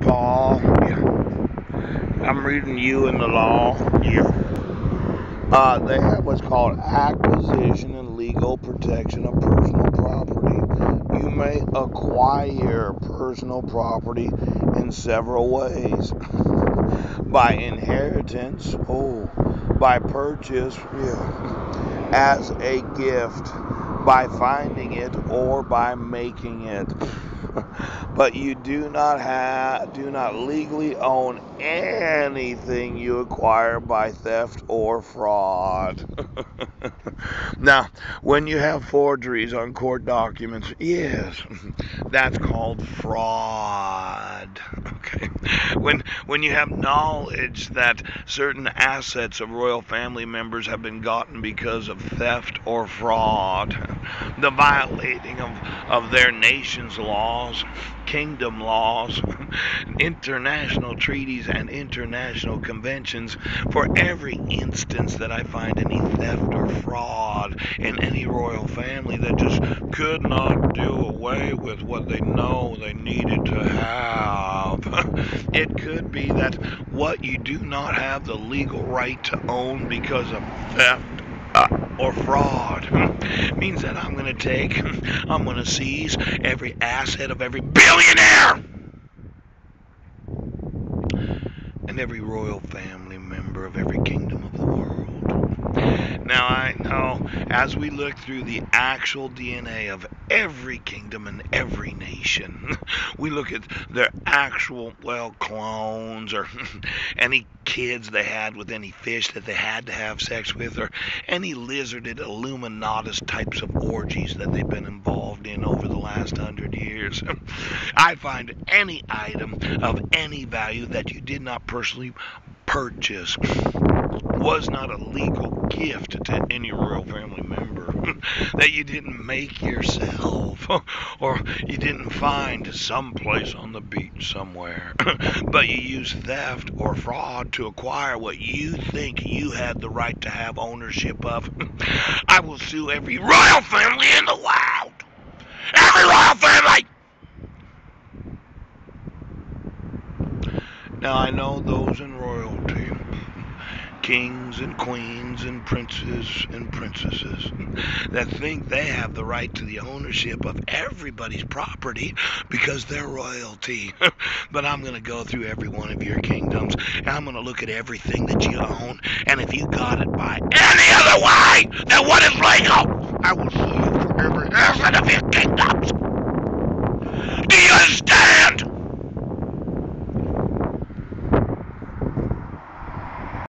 Paul. Yeah. I'm reading you in the law. Yeah. Uh, they have what's called acquisition and legal protection of personal property. You may acquire personal property in several ways by inheritance, oh, by purchase, yeah, as a gift, by finding it, or by making it. but you do not have do not legally own anything you acquire by theft or fraud. now, when you have forgeries on court documents, yes, that's called fraud. Okay. When when you have knowledge that certain assets of royal family members have been gotten because of theft or fraud, the violating of, of their nation's laws, kingdom laws, international treaties, and international conventions for every instance that I find any theft or fraud in any royal family that just could not do away with what they know they needed to have. It could be that what you do not have the legal right to own because of theft uh, or fraud means that I'm going to take, I'm going to seize every asset of every billionaire and every royal family member of every kingdom of the world. Now, I know as we look through the actual DNA of every kingdom and every nation, we look at their actual, well, clones or any kids they had with any fish that they had to have sex with or any lizarded Illuminatus types of orgies that they've been involved in over years. I find any item of any value that you did not personally purchase was not a legal gift to any royal family member. That you didn't make yourself or you didn't find someplace on the beach somewhere. But you used theft or fraud to acquire what you think you had the right to have ownership of. I will sue every royal family in the world royal family now i know those in royalty kings and queens and princes and princesses that think they have the right to the ownership of everybody's property because they're royalty. but I'm going to go through every one of your kingdoms and I'm going to look at everything that you own. And if you got it by any other way than what is legal, I will sue you for every asset of your